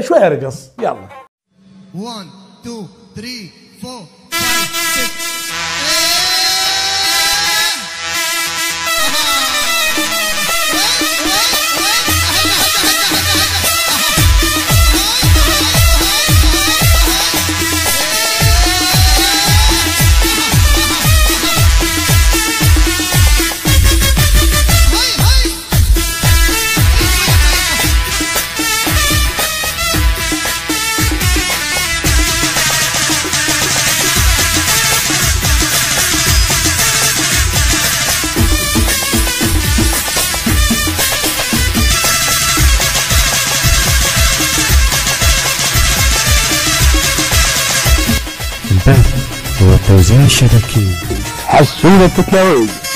شوية ارقص يلا. 1 2 3 4 5 6 Tá? O O hotelzinho chega aqui. A porque é hoje.